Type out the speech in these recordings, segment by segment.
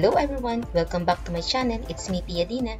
Hello everyone! Welcome back to my channel. It's me, Tia Dina.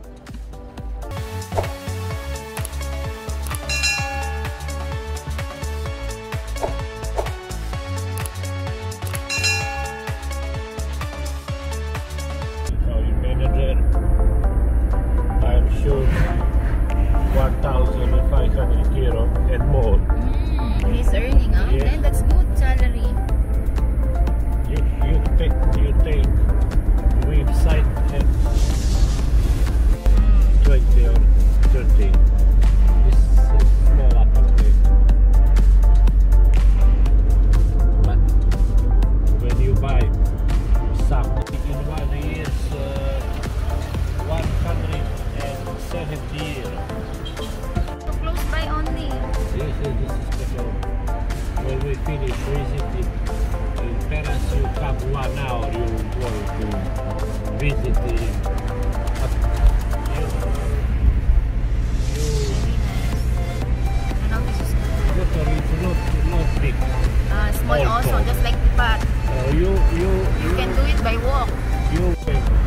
favor.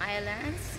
islands.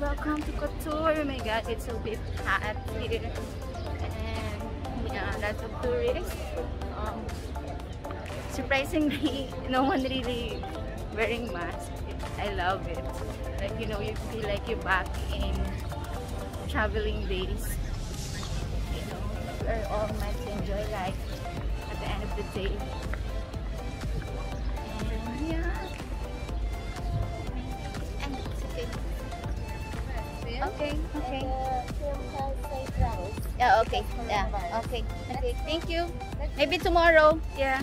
Welcome to Kotor. Oh my god, it's a bit hot here. And yeah, lots of tourists. Um, surprisingly, no one really wearing mask. I love it. Like, you know, you feel like you're back in traveling days. You know, we're all to enjoy life at the end of the day. Okay, okay. Yeah, okay. Yeah, okay. Okay, thank you. Maybe tomorrow. Yeah.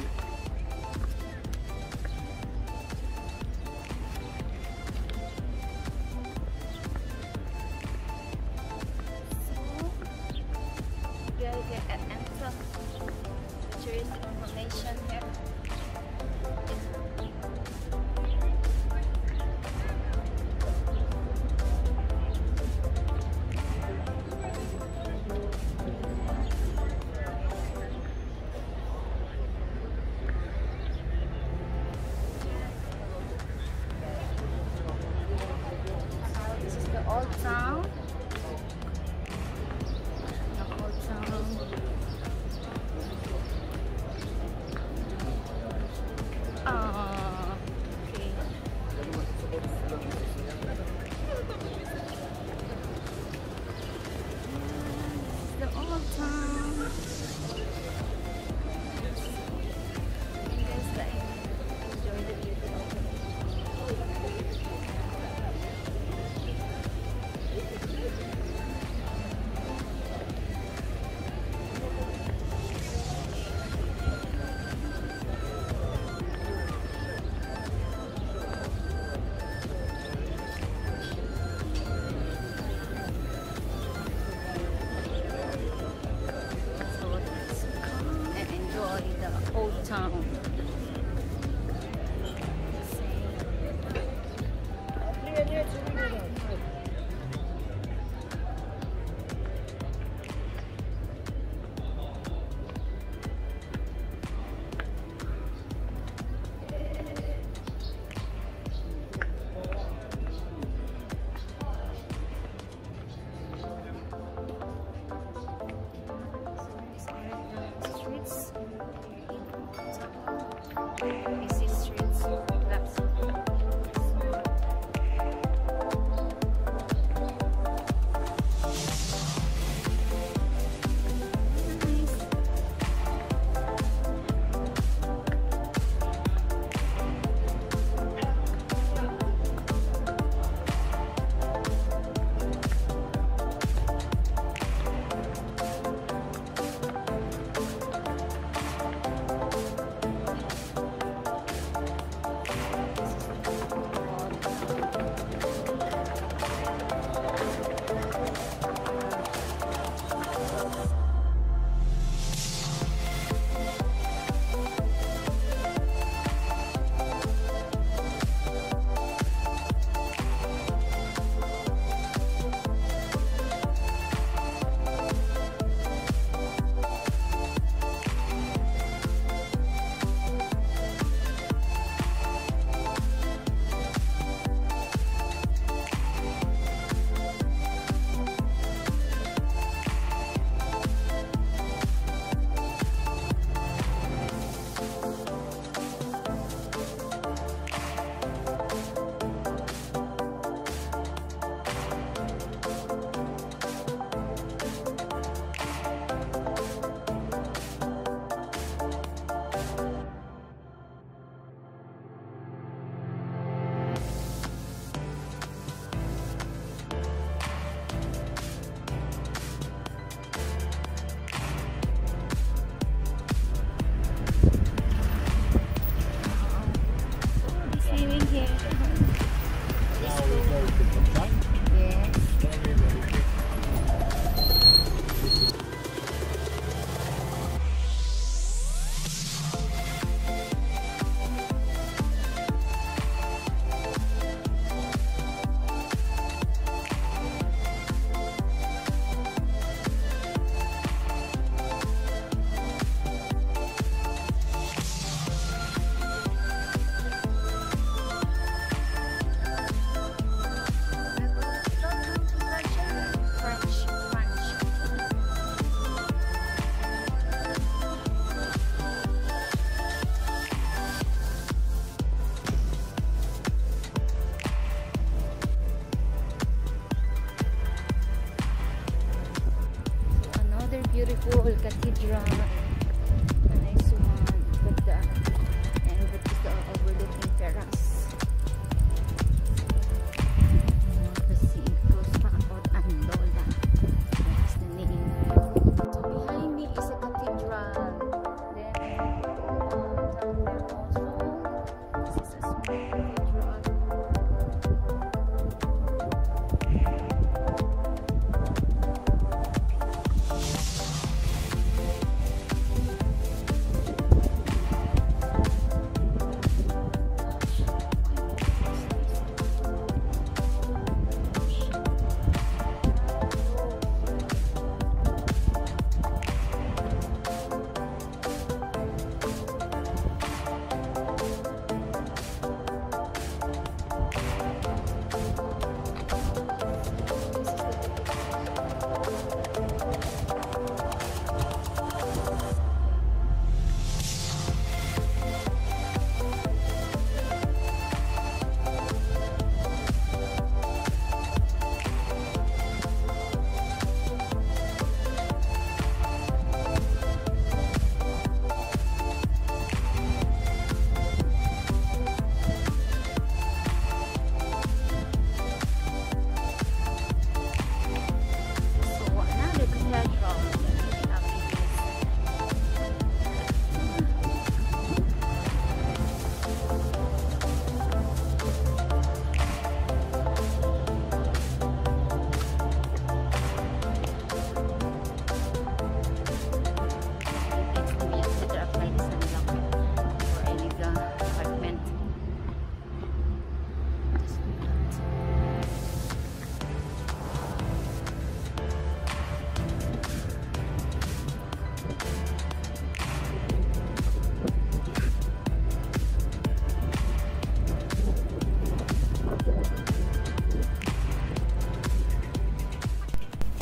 嗯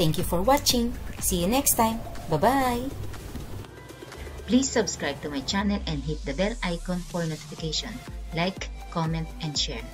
Thank you for watching. See you next time. Bye-bye! Please subscribe to my channel and hit the bell icon for notification. Like, comment, and share.